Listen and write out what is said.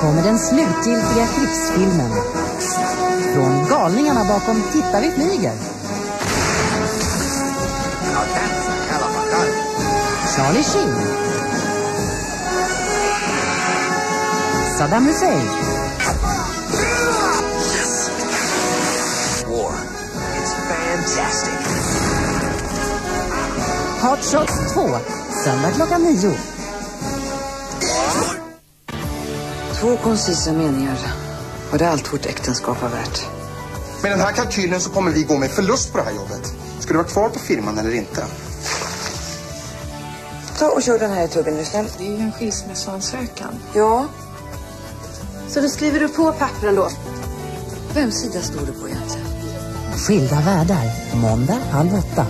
kommer den slutgiltiga krigsfilmen. Från galningarna bakom Titta vi flyger. Charlie Sheen. Saddam Hussein. War. It's fantastic. Hot Shots 2. Söndag klockan nio. Två koncisa meningar. Och det är allt vårt äktenskap var värt. Med den här kalkylen så kommer vi gå med förlust på det här jobbet. Ska du vara kvar på firman eller inte? Ta och kör den här i tuggen nu snäll. Det är ju en skilsmässoansökan. Ja. Så då skriver du på pappren då? Vems sida står du på egentligen? Skilda världar. Måndag halv åtta.